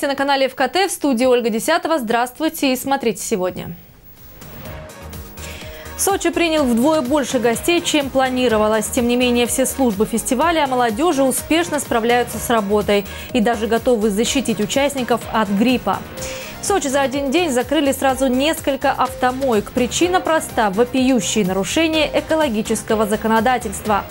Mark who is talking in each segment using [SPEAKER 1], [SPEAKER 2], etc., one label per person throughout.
[SPEAKER 1] Новости на канале ФКТ. В студии Ольга Десятого. Здравствуйте и смотрите сегодня. Сочи принял вдвое больше гостей, чем планировалось. Тем не менее, все службы фестиваля молодежи успешно справляются с работой и даже готовы защитить участников от гриппа. В Сочи за один день закрыли сразу несколько автомоек. Причина проста – вопиющие нарушения экологического законодательства.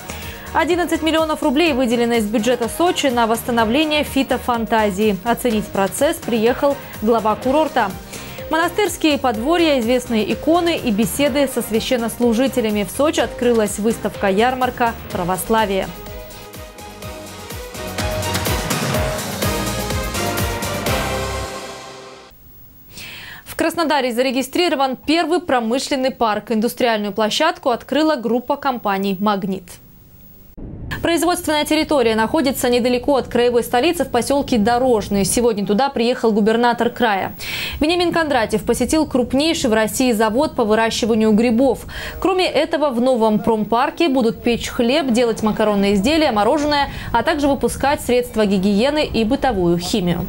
[SPEAKER 1] 11 миллионов рублей выделено из бюджета Сочи на восстановление фитофантазии. Оценить процесс приехал глава курорта. Монастырские подворья, известные иконы и беседы со священнослужителями. В Сочи открылась выставка-ярмарка «Православие». В Краснодаре зарегистрирован первый промышленный парк. Индустриальную площадку открыла группа компаний «Магнит». Производственная территория находится недалеко от краевой столицы в поселке Дорожный. Сегодня туда приехал губернатор края. Вениамин Кондратьев посетил крупнейший в России завод по выращиванию грибов. Кроме этого, в новом промпарке будут печь хлеб, делать макаронные изделия, мороженое, а также выпускать средства гигиены и бытовую химию.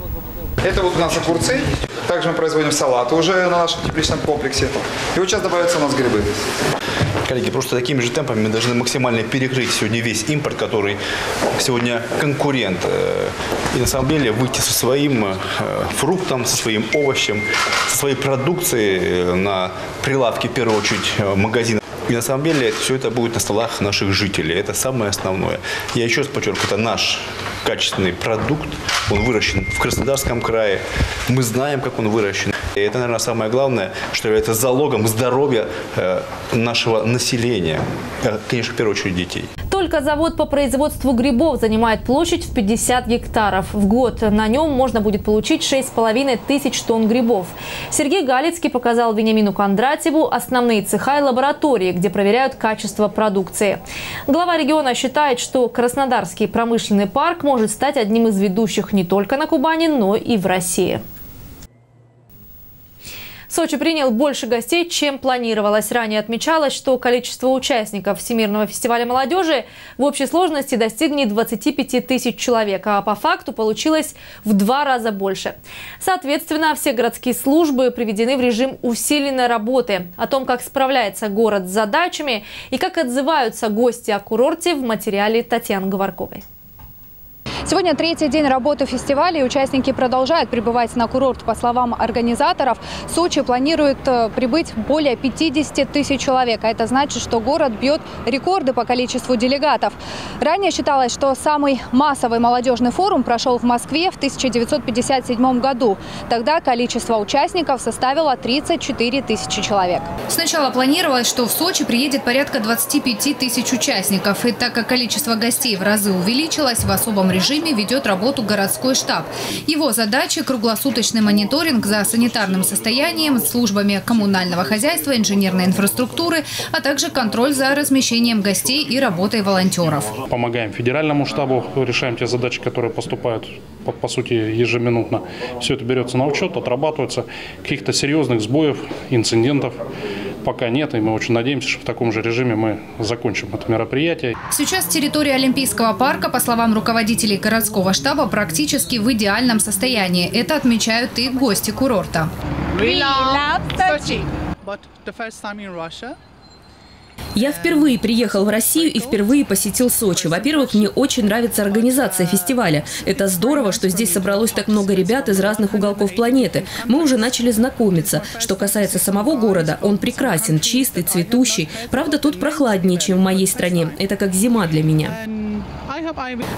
[SPEAKER 2] Это вот у нас огурцы. Также мы производим салаты уже на нашем тепличном комплексе. И вот сейчас добавятся у нас грибы.
[SPEAKER 3] Коллеги, просто такими же темпами мы должны максимально перекрыть сегодня весь импорт, который сегодня конкурент. Э, и на самом деле выйти со своим э, фруктом, со своим овощем, со своей продукцией э, на прилавке, в первую очередь, магазина. И на самом деле все это будет на столах наших жителей. Это самое основное. Я еще раз подчеркиваю, это наш качественный продукт. Он выращен в Краснодарском крае. Мы знаем, как он выращен. И это, наверное, самое главное, что является залогом здоровья э, нашего населения. Э, конечно, в первую очередь детей.
[SPEAKER 1] Только завод по производству грибов занимает площадь в 50 гектаров. В год на нем можно будет получить 6,5 тысяч тонн грибов. Сергей Галицкий показал Вениамину Кондратьеву основные цеха и лаборатории, где проверяют качество продукции. Глава региона считает, что Краснодарский промышленный парк может стать одним из ведущих не только на Кубани, но и в России. Сочи принял больше гостей, чем планировалось. Ранее отмечалось, что количество участников Всемирного фестиваля молодежи в общей сложности достигнет 25 тысяч человек, а по факту получилось в два раза больше. Соответственно, все городские службы приведены в режим усиленной работы. О том, как справляется город с задачами и как отзываются гости о курорте в материале Татьяны Говорковой.
[SPEAKER 4] Сегодня третий день работы фестиваля, и участники продолжают прибывать на курорт. По словам организаторов, Сочи планирует э, прибыть более 50 тысяч человек. А это значит, что город бьет рекорды по количеству делегатов. Ранее считалось, что самый массовый молодежный форум прошел в Москве в 1957 году. Тогда количество участников составило 34 тысячи человек. Сначала планировалось, что в Сочи приедет порядка 25 тысяч участников. И так как количество гостей в разы увеличилось, в особом режиме режиме ведет работу городской штаб. Его задача – круглосуточный мониторинг за санитарным состоянием, службами коммунального хозяйства, инженерной инфраструктуры, а также контроль за размещением гостей и работой волонтеров.
[SPEAKER 5] Помогаем федеральному штабу, решаем те задачи, которые поступают, по, по сути, ежеминутно. Все это берется на учет, отрабатывается. Каких-то серьезных сбоев, инцидентов пока нет, и мы очень надеемся, что в таком же режиме мы закончим это мероприятие.
[SPEAKER 4] Сейчас территория Олимпийского парка, по словам руководителей городского штаба, практически в идеальном состоянии. Это отмечают и гости курорта. We love Sochi.
[SPEAKER 6] But the first time in Russia,
[SPEAKER 7] я впервые приехал в Россию и впервые посетил Сочи. Во-первых, мне очень нравится организация фестиваля. Это здорово, что здесь собралось так много ребят из разных уголков планеты. Мы уже начали знакомиться. Что касается самого города, он прекрасен, чистый, цветущий. Правда, тут прохладнее, чем в моей стране. Это как зима для меня.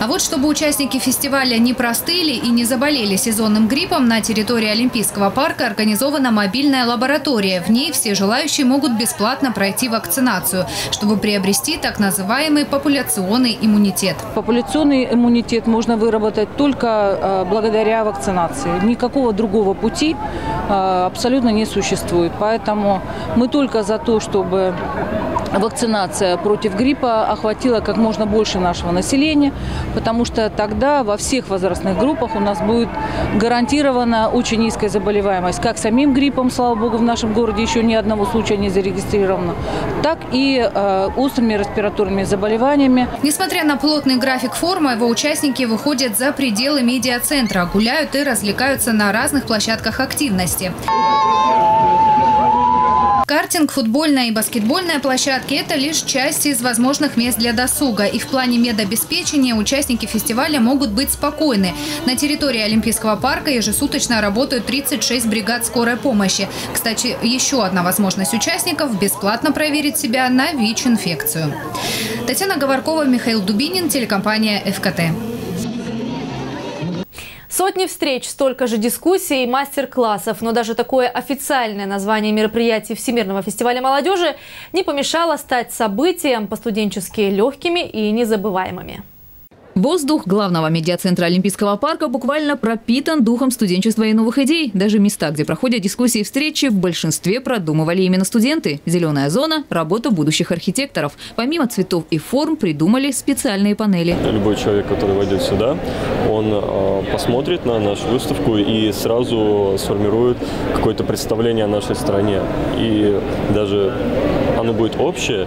[SPEAKER 4] А вот чтобы участники фестиваля не простыли и не заболели сезонным гриппом, на территории Олимпийского парка организована мобильная лаборатория. В ней все желающие могут бесплатно пройти вакцинацию, чтобы приобрести так называемый популяционный иммунитет.
[SPEAKER 8] Популяционный иммунитет можно выработать только а, благодаря вакцинации. Никакого другого пути а, абсолютно не существует. Поэтому мы только за то, чтобы вакцинация против гриппа охватила как можно больше нашего населения населения, потому что тогда во всех возрастных группах у нас будет гарантирована очень низкая заболеваемость. Как самим гриппом, слава богу, в нашем городе еще ни одного случая не зарегистрировано, так и э, острыми респираторными заболеваниями.
[SPEAKER 4] Несмотря на плотный график форума, его участники выходят за пределы медиацентра, гуляют и развлекаются на разных площадках активности. Картинг, футбольная и баскетбольная площадки – это лишь часть из возможных мест для досуга. И в плане медобеспечения участники фестиваля могут быть спокойны. На территории Олимпийского парка ежесуточно работают 36 бригад скорой помощи. Кстати, еще одна возможность участников – бесплатно проверить себя на ВИЧ-инфекцию. Татьяна Говоркова, Михаил Дубинин, телекомпания «ФКТ».
[SPEAKER 1] Сотни встреч, столько же дискуссий и мастер-классов. Но даже такое официальное название мероприятий Всемирного фестиваля молодежи не помешало стать событием по-студенчески легкими и незабываемыми.
[SPEAKER 9] Воздух главного медиацентра Олимпийского парка буквально пропитан духом студенчества и новых идей. Даже места, где проходят дискуссии и встречи, в большинстве продумывали именно студенты. Зеленая зона – работа будущих архитекторов. Помимо цветов и форм придумали специальные панели.
[SPEAKER 10] Любой человек, который войдет сюда, он э, посмотрит на нашу выставку и сразу сформирует какое-то представление о нашей стране. И даже оно будет общее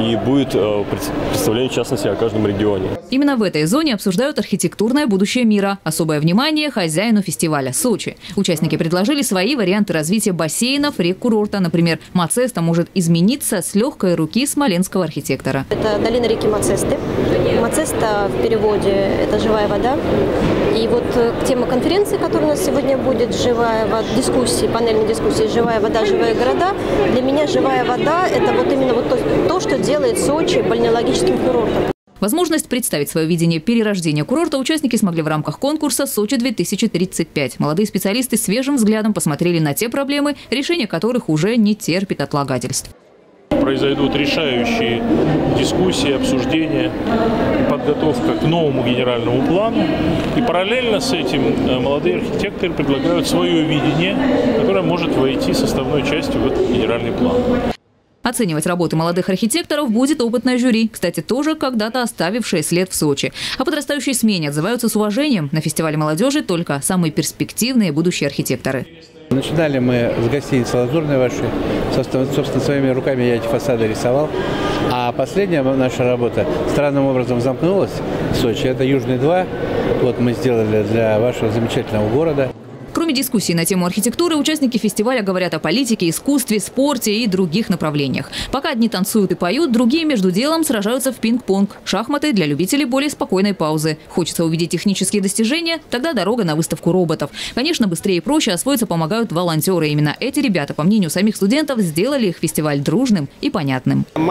[SPEAKER 10] и будет э, представление, в частности, о каждом регионе.
[SPEAKER 9] Именно в этой зоне обсуждают архитектурное будущее мира. Особое внимание хозяину фестиваля – Сочи. Участники предложили свои варианты развития бассейнов, рек-курорта. Например, Мацеста может измениться с легкой руки смоленского архитектора.
[SPEAKER 11] Это долина реки Мацесты. Мацеста в переводе – это живая вода. И вот э, тема конференции, которая у нас сегодня будет, живая вода, дискуссии, панельной дискуссии «Живая вода, живые города». Для меня живая вода – это вот именно вот то, то, что делает Сочи бальнеологическим курортом.
[SPEAKER 9] Возможность представить свое видение перерождения курорта участники смогли в рамках конкурса «Сочи-2035». Молодые специалисты свежим взглядом посмотрели на те проблемы, решение которых уже не терпит отлагательств.
[SPEAKER 12] Произойдут решающие дискуссии, обсуждения, подготовка к новому генеральному плану. И параллельно с этим э, молодые архитекторы предлагают свое видение, которое может войти составной частью в этот генеральный план.
[SPEAKER 9] Оценивать работы молодых архитекторов будет опытное жюри, кстати, тоже когда-то оставившее след в Сочи. О подрастающей смене отзываются с уважением. На фестивале молодежи только самые перспективные будущие архитекторы.
[SPEAKER 13] Начинали мы с гостиницы «Лазурной» вашей. Собственно, собственно, своими руками я эти фасады рисовал. А последняя наша работа странным образом замкнулась в Сочи. Это «Южный 2». Вот мы сделали для вашего замечательного города.
[SPEAKER 9] Кроме дискуссий на тему архитектуры, участники фестиваля говорят о политике, искусстве, спорте и других направлениях. Пока одни танцуют и поют, другие между делом сражаются в пинг-понг. Шахматы для любителей более спокойной паузы. Хочется увидеть технические достижения? Тогда дорога на выставку роботов. Конечно, быстрее и проще освоиться помогают волонтеры. Именно эти ребята, по мнению самих студентов, сделали их фестиваль дружным и понятным.
[SPEAKER 7] Uh,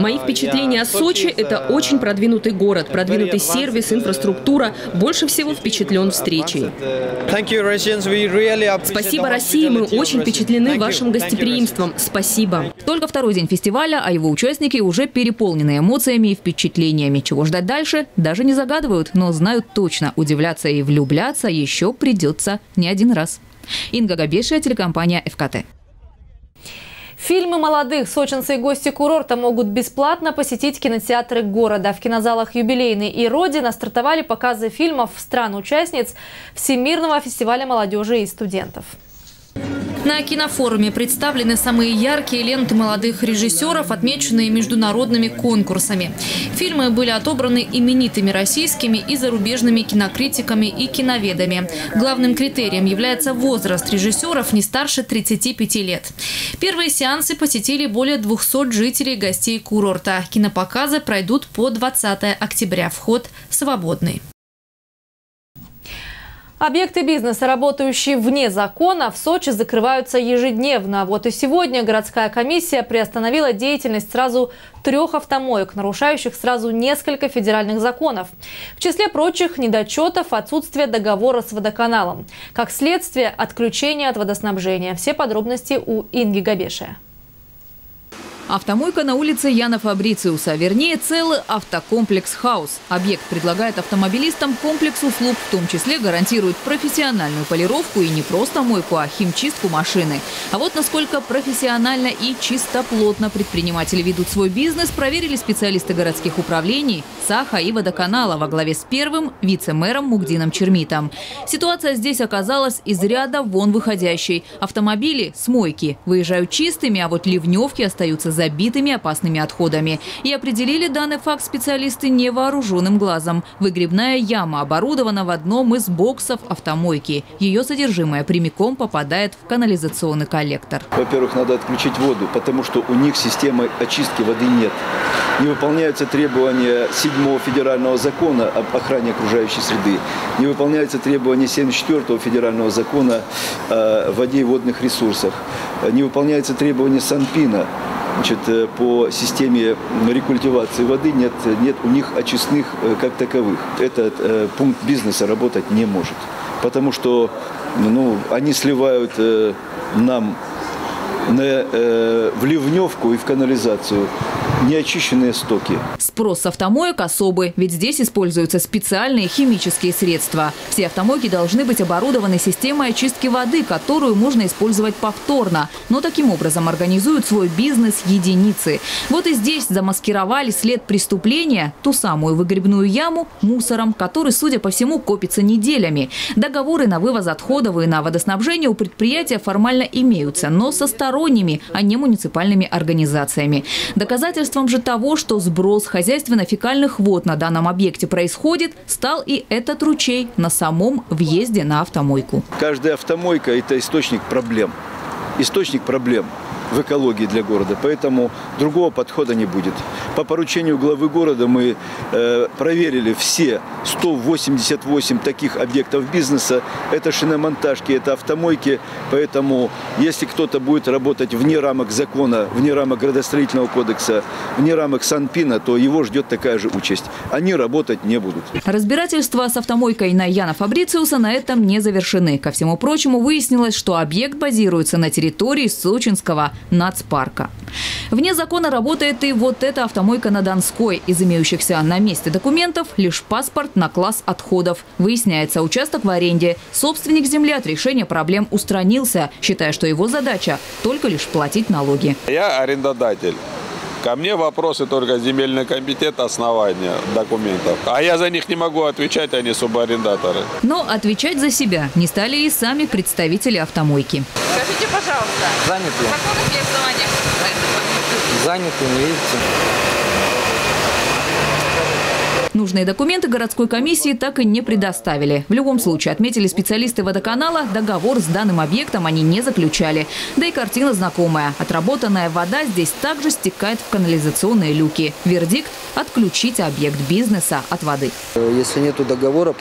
[SPEAKER 7] Мои впечатления о Сочи – это очень продвинутый город, продвинутый сервис, инфраструктура. Больше всего впечатлен встречей. Спасибо России, мы очень впечатлены вашим гостеприимством. Спасибо.
[SPEAKER 9] Только второй день фестиваля, а его участники уже переполнены эмоциями и впечатлениями. Чего ждать дальше, даже не загадывают, но знают точно, удивляться и влюбляться еще придется не один раз. Инга Габешия, телекомпания «ФКТ».
[SPEAKER 1] Фильмы молодых сочинцы и гости курорта могут бесплатно посетить кинотеатры города. В кинозалах «Юбилейный» и «Родина» стартовали показы фильмов стран-участниц Всемирного фестиваля молодежи и студентов.
[SPEAKER 7] На кинофоруме представлены самые яркие ленты молодых режиссеров, отмеченные международными конкурсами. Фильмы были отобраны именитыми российскими и зарубежными кинокритиками и киноведами. Главным критерием является возраст режиссеров не старше 35 лет. Первые сеансы посетили более 200 жителей гостей курорта. Кинопоказы пройдут по 20 октября. Вход свободный.
[SPEAKER 1] Объекты бизнеса, работающие вне закона, в Сочи закрываются ежедневно. Вот и сегодня городская комиссия приостановила деятельность сразу трех автомоек, нарушающих сразу несколько федеральных законов. В числе прочих недочетов отсутствие договора с водоканалом. Как следствие, отключение от водоснабжения. Все подробности у Инги Габешия.
[SPEAKER 9] Автомойка на улице Яна Фабрициуса, вернее целый автокомплекс «Хаус». Объект предлагает автомобилистам комплекс услуг, в том числе гарантирует профессиональную полировку и не просто мойку, а химчистку машины. А вот насколько профессионально и чистоплотно предприниматели ведут свой бизнес, проверили специалисты городских управлений, Саха и Водоканала во главе с первым вице-мэром Мугдином Чермитом. Ситуация здесь оказалась из ряда вон выходящей. Автомобили с мойки выезжают чистыми, а вот ливневки остаются забитыми опасными отходами. И определили данный факт специалисты невооруженным глазом. Выгребная яма оборудована в одном из боксов автомойки. Ее содержимое прямиком попадает в канализационный коллектор.
[SPEAKER 14] Во-первых, надо отключить воду, потому что у них системы очистки воды нет. Не выполняются требования 7 федерального закона об охране окружающей среды. Не выполняются требования 74 федерального закона о воде и водных ресурсах. Не выполняются требования Санпина значит, э, по системе рекультивации воды нет, нет у них очистных э, как таковых. Этот э, пункт бизнеса работать не может. Потому что ну, они сливают э, нам на, э, в ливневку и в канализацию неочищенные стоки.
[SPEAKER 9] Спрос автомоек особый, ведь здесь используются специальные химические средства. Все автомойки должны быть оборудованы системой очистки воды, которую можно использовать повторно. Но таким образом организуют свой бизнес единицы. Вот и здесь замаскировали след преступления, ту самую выгребную яму, мусором, который, судя по всему, копится неделями. Договоры на вывоз отходов и на водоснабжение у предприятия формально имеются, но со сторонними, а не муниципальными организациями. Доказательств Доказательством же того, что сброс хозяйственно-фекальных вод на данном объекте происходит, стал и этот ручей на самом въезде на автомойку.
[SPEAKER 14] Каждая автомойка – это источник проблем. Источник проблем в экологии для города. Поэтому другого подхода не будет. По поручению главы города мы э, проверили все 188 таких объектов бизнеса. Это шиномонтажки, это автомойки. Поэтому если кто-то будет работать вне рамок закона, вне рамок градостроительного кодекса, вне рамок Санпина, то его ждет такая же участь. Они работать не будут.
[SPEAKER 9] Разбирательства с автомойкой на Яна Фабрициуса на этом не завершены. Ко всему прочему выяснилось, что объект базируется на территории Сочинского нацпарка. Вне закона работает и вот эта автомойка на Донской. Из имеющихся на месте документов лишь паспорт на класс отходов. Выясняется, участок в аренде. Собственник земли от решения проблем устранился, считая, что его задача только лишь платить налоги.
[SPEAKER 15] Я арендодатель. Ко мне вопросы только земельный комитет, основания документов. А я за них не могу отвечать, они субарендаторы.
[SPEAKER 9] Но отвечать за себя не стали и сами представители автомойки.
[SPEAKER 16] Скажите, пожалуйста,
[SPEAKER 17] Заняты.
[SPEAKER 16] законных ли основаниях
[SPEAKER 17] Заняты, не видите.
[SPEAKER 9] Нужные документы городской комиссии так и не предоставили. В любом случае, отметили специалисты водоканала, договор с данным объектом они не заключали. Да и картина знакомая. Отработанная вода здесь также стекает в канализационные люки. Вердикт – отключить объект бизнеса от воды.
[SPEAKER 17] Если нет договора,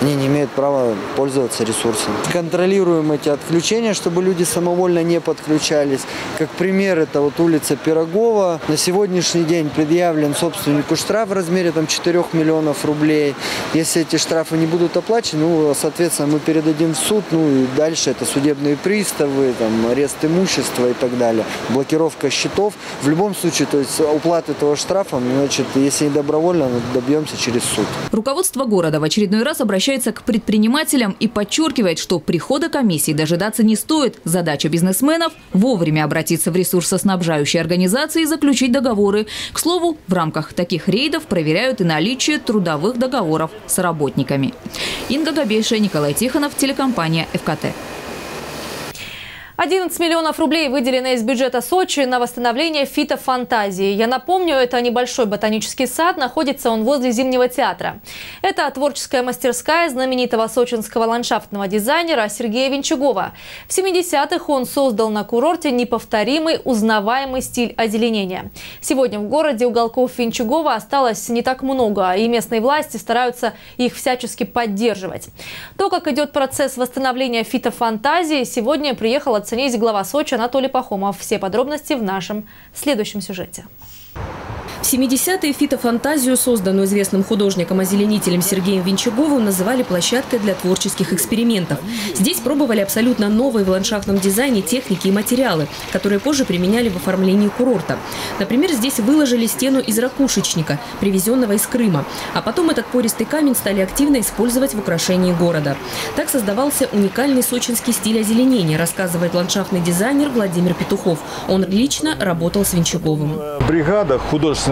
[SPEAKER 17] они не имеют права пользоваться ресурсами. Контролируем эти отключения, чтобы люди самовольно не подключались. Как пример, это вот улица Пирогова. На сегодняшний день предъявлен собственнику штраф в размере там, 4 миллионов рублей. Если эти штрафы не будут оплачены, ну, соответственно, мы передадим в суд, ну и дальше это судебные приставы, там, арест имущества и так далее, блокировка счетов. В любом случае, то есть уплата этого штрафа, значит, если не добровольно, добьемся через суд.
[SPEAKER 9] Руководство города в очередной раз обращается к предпринимателям и подчеркивает, что прихода комиссии дожидаться не стоит. Задача бизнесменов – вовремя обратиться в ресурсоснабжающие организации и заключить договоры. К слову, в рамках таких рейдов проверяют и наличие наличие трудовых договоров с работниками. Инга Габейша, Николай Тихонов, телекомпания «ФКТ».
[SPEAKER 1] 11 миллионов рублей выделено из бюджета Сочи на восстановление фитофантазии. Я напомню, это небольшой ботанический сад, находится он возле Зимнего театра. Это творческая мастерская знаменитого сочинского ландшафтного дизайнера Сергея Венчугова. В 70-х он создал на курорте неповторимый, узнаваемый стиль озеленения. Сегодня в городе уголков Венчугова осталось не так много, и местные власти стараются их всячески поддерживать. То, как идет процесс восстановления фитофантазии, сегодня приехал оценить глава Сочи Анатолий Пахомов. Все подробности в нашем следующем сюжете.
[SPEAKER 7] В 70-е фитофантазию, созданную известным художником-озеленителем Сергеем Винчаговым, называли площадкой для творческих экспериментов. Здесь пробовали абсолютно новые в ландшафтном дизайне техники и материалы, которые позже применяли в оформлении курорта. Например, здесь выложили стену из ракушечника, привезенного из Крыма. А потом этот пористый камень стали активно использовать в украшении города. Так создавался уникальный сочинский стиль озеленения, рассказывает ландшафтный дизайнер Владимир Петухов. Он лично работал с Винчаговым.
[SPEAKER 18] Бригада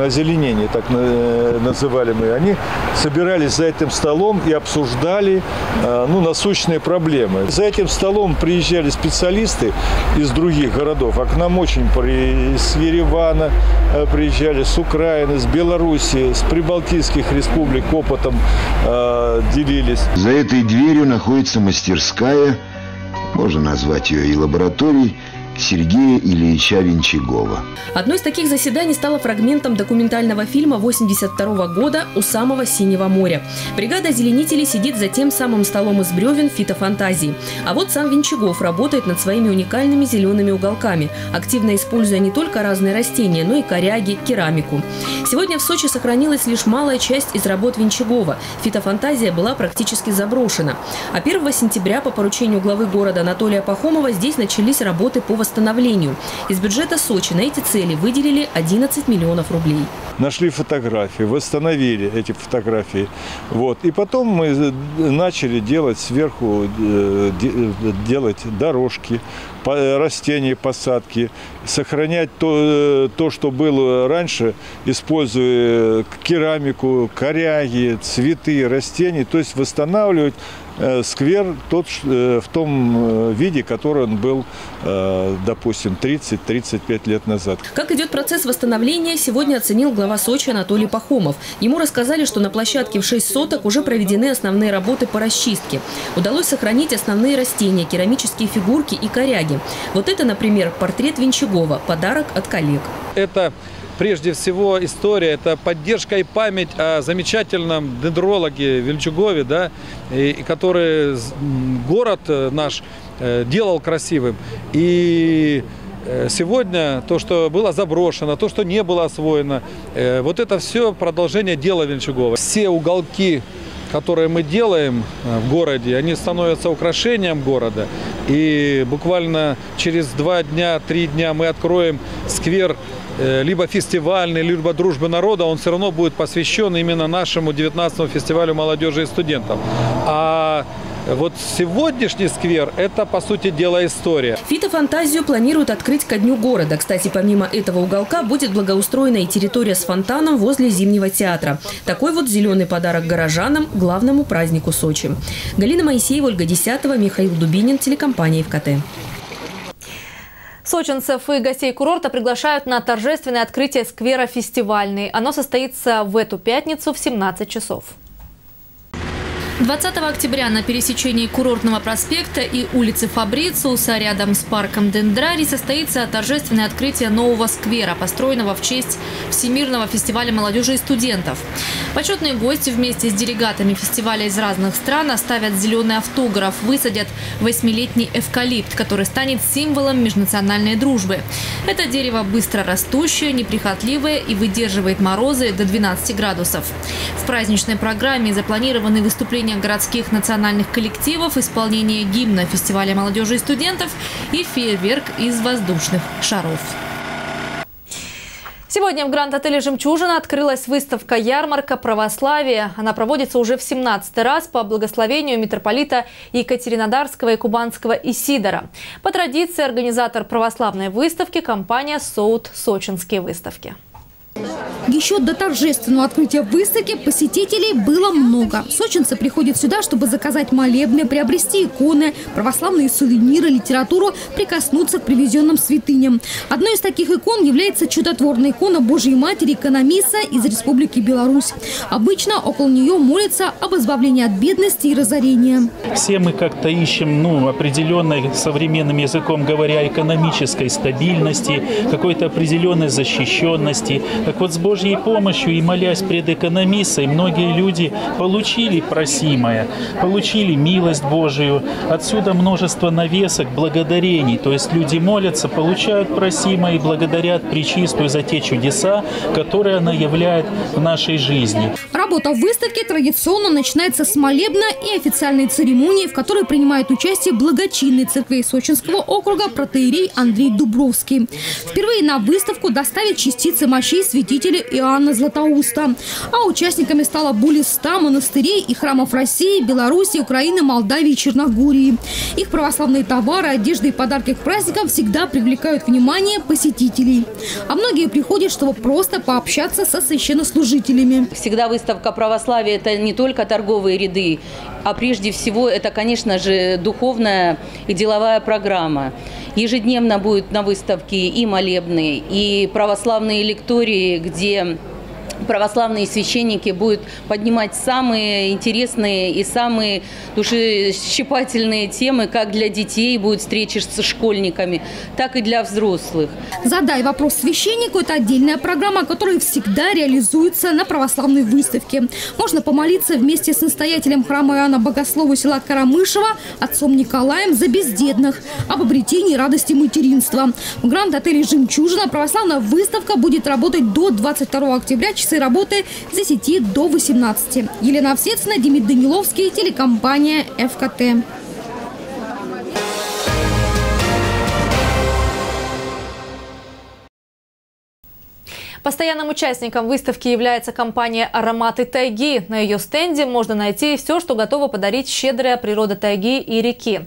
[SPEAKER 18] озеленения, так э, называли мы, они собирались за этим столом и обсуждали э, ну, насущные проблемы. За этим столом приезжали специалисты из других городов, а к нам очень при... с Еревана э, приезжали, с Украины, с Белоруссии, с прибалтийских республик опытом делились.
[SPEAKER 19] За этой дверью находится мастерская, можно назвать ее и лабораторией, Сергея Ильича Винчагова.
[SPEAKER 7] Одно из таких заседаний стало фрагментом документального фильма 82 года «У самого Синего моря». Бригада озеленителей сидит за тем самым столом из бревен фитофантазии. А вот сам Винчагов работает над своими уникальными зелеными уголками, активно используя не только разные растения, но и коряги, керамику. Сегодня в Сочи сохранилась лишь малая часть из работ Винчагова. Фитофантазия была практически заброшена. А 1 сентября по поручению главы города Анатолия Пахомова здесь начались работы по восстановлению. Из бюджета Сочи на эти цели выделили 11 миллионов рублей.
[SPEAKER 18] Нашли фотографии, восстановили эти фотографии. Вот. И потом мы начали делать сверху, э, делать дорожки, растения, посадки, сохранять то, э, то, что было раньше, используя керамику, коряги, цветы, растения, то есть восстанавливать э, сквер тот, в том виде, который он был, допустим, 30-35 лет назад.
[SPEAKER 7] Как идет процесс восстановления, сегодня оценил глава Сочи Анатолий Пахомов. Ему рассказали, что на площадке в 6 соток уже проведены основные работы по расчистке. Удалось сохранить основные растения, керамические фигурки и коряги. Вот это, например, портрет Винчагова, подарок от коллег.
[SPEAKER 20] Это прежде всего история, это поддержка и память о замечательном дендрологе Вильчугове, да, и, который город наш э, делал красивым. И Э, сегодня то, что было заброшено, то, что не было освоено, э, вот это все продолжение дела Венчугова. Все уголки, которые мы делаем э, в городе, они становятся украшением города. И буквально через два дня, три дня мы откроем сквер либо фестивальный, либо дружбы народа, он все равно будет посвящен именно нашему 19-му фестивалю молодежи и студентов. А вот сегодняшний сквер – это, по сути дела, история.
[SPEAKER 7] Фитофантазию планируют открыть ко дню города. Кстати, помимо этого уголка будет благоустроена и территория с фонтаном возле Зимнего театра. Такой вот зеленый подарок горожанам – главному празднику Сочи. Галина Моисеева, Ольга Десятого, Михаил Дубинин, телекомпания ФКТ.
[SPEAKER 1] Сочинцев и гостей курорта приглашают на торжественное открытие сквера «Фестивальный». Оно состоится в эту пятницу в 17 часов.
[SPEAKER 21] 20 октября на пересечении Курортного проспекта и улицы Фабрициуса рядом с парком Дендрарий состоится торжественное открытие нового сквера, построенного в честь Всемирного фестиваля молодежи и студентов. Почетные гости вместе с делегатами фестиваля из разных стран оставят зеленый автограф, высадят восьмилетний эвкалипт, который станет символом межнациональной дружбы. Это дерево быстро растущее, неприхотливое и выдерживает морозы до 12 градусов. В праздничной программе запланированы выступления выступления городских национальных коллективов, исполнение гимна фестиваля молодежи и студентов и фейерверк из воздушных шаров.
[SPEAKER 1] Сегодня в Гранд-отеле «Жемчужина» открылась выставка «Ярмарка православия». Она проводится уже в 17 раз по благословению митрополита Екатеринодарского и Кубанского Исидора. По традиции организатор православной выставки – компания «Соут Сочинские выставки».
[SPEAKER 22] Еще до торжественного открытия выставки посетителей было много. Сочинцы приходят сюда, чтобы заказать молебны, приобрести иконы, православные сувениры, литературу, прикоснуться к привезенным святыням. Одной из таких икон является чудотворная икона Божьей Матери Экономиса из Республики Беларусь. Обычно около нее молятся об избавлении от бедности и разорения.
[SPEAKER 23] Все мы как-то ищем ну, определенной, современным языком говоря, экономической стабильности, какой-то определенной защищенности. Так вот, с Божьей Божьей помощью и молясь пред экономиссой, многие люди получили просимое, получили милость Божию. Отсюда множество навесок, благодарений. То есть люди молятся, получают просимое и благодарят Пречистую за те чудеса, которые она являет в нашей жизни.
[SPEAKER 22] Работа выставки традиционно начинается с молебна и официальной церемонии, в которой принимает участие благочинный церкви Сочинского округа протеерей Андрей Дубровский. Впервые на выставку доставят частицы мощей святителя Иоанна Златоуста. А участниками стало более 100 монастырей и храмов России, Беларуси, Украины, Молдавии и Черногории. Их православные товары, одежда и подарки к праздникам всегда привлекают внимание посетителей. А многие приходят, чтобы просто пообщаться со священнослужителями.
[SPEAKER 24] Всегда выставка православия – это не только торговые ряды, а прежде всего это, конечно же, духовная и деловая программа. Ежедневно будет на выставке и молебные, и православные лектории, где um, православные священники будут поднимать самые интересные и самые душещипательные темы, как для детей будет встречи с школьниками, так и для взрослых.
[SPEAKER 22] «Задай вопрос священнику» – это отдельная программа, которая всегда реализуется на православной выставке. Можно помолиться вместе с настоятелем храма Иоанна Богослова села Карамышева, отцом Николаем за бездетных, об обретении радости материнства. В гранд-отеле «Жемчужина» православная выставка будет работать до 22 октября, часы работы с 10 до 18. Елена Овсецина, Демид Даниловский, телекомпания «ФКТ».
[SPEAKER 1] Постоянным участником выставки является компания «Ароматы тайги». На ее стенде можно найти все, что готова подарить щедрая природа тайги и реки.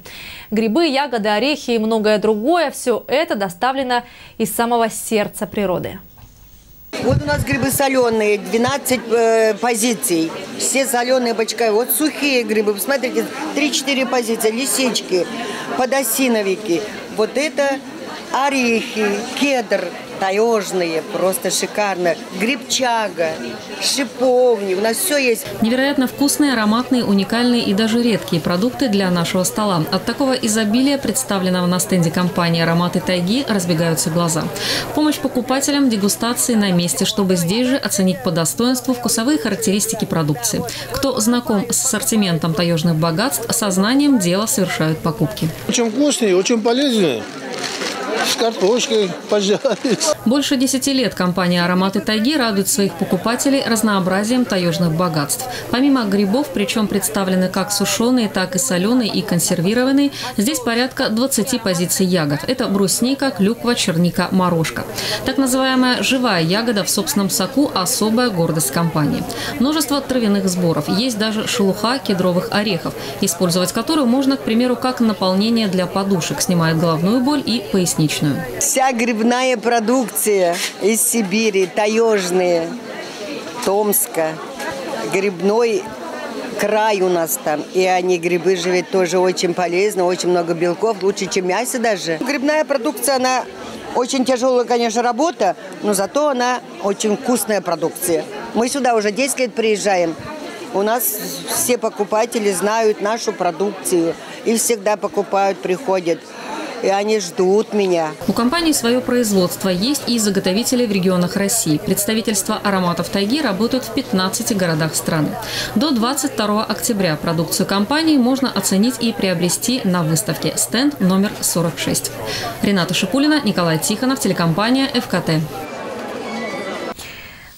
[SPEAKER 1] Грибы, ягоды, орехи и многое другое – все это доставлено из самого сердца природы.
[SPEAKER 25] Вот у нас грибы соленые, 12 э, позиций. Все соленые бочка. Вот сухие грибы, посмотрите, 3-4 позиции. Лисички, подосиновики. Вот это орехи, кедр, таежные, просто шикарно. Грибчага, шиповник, у нас все есть.
[SPEAKER 26] Невероятно вкусные, ароматные, уникальные и даже редкие продукты для нашего стола. От такого изобилия, представленного на стенде компании «Ароматы тайги», разбегаются глаза. Помощь покупателям, дегустации на месте, чтобы здесь же оценить по достоинству вкусовые характеристики продукции. Кто знаком с ассортиментом таежных богатств, сознанием дела совершают покупки.
[SPEAKER 27] Очень вкусные, очень полезные с картошкой пожарить.
[SPEAKER 26] Больше десяти лет компания «Ароматы тайги» радует своих покупателей разнообразием таежных богатств. Помимо грибов, причем представлены как сушеные, так и соленые и консервированные, здесь порядка 20 позиций ягод. Это брусника, клюква, черника, морожка. Так называемая живая ягода в собственном соку – особая гордость компании. Множество травяных сборов. Есть даже шелуха кедровых орехов, использовать которую можно, к примеру, как наполнение для подушек, снимает головную боль и поясничную.
[SPEAKER 25] Вся грибная продукция из Сибири, таежные, Томска, грибной край у нас там. И они грибы живут тоже очень полезно, очень много белков, лучше, чем мясо даже. Грибная продукция, она очень тяжелая, конечно, работа, но зато она очень вкусная продукция. Мы сюда уже 10 лет приезжаем. У нас все покупатели знают нашу продукцию и всегда покупают, приходят и они ждут меня.
[SPEAKER 26] У компании свое производство. Есть и заготовители в регионах России. Представительства ароматов тайги работают в 15 городах страны. До 22 октября продукцию компании можно оценить и приобрести на выставке «Стенд номер 46». Рената Шипулина, Николай Тихонов, телекомпания «ФКТ».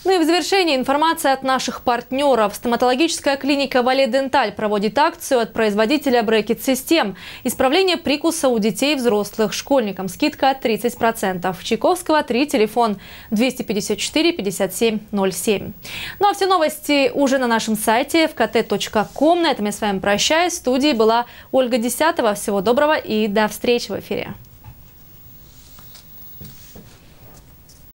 [SPEAKER 1] Ну и в завершении информация от наших партнеров. Стоматологическая клиника «Вале Денталь» проводит акцию от производителя Брекет Систем. Исправление прикуса у детей и взрослых. Школьникам скидка 30%. Чайковского 3, телефон 254 57 07. Ну а все новости уже на нашем сайте fkt.com. На этом я с вами прощаюсь. В студии была Ольга Десятова. Всего доброго и до встречи в эфире.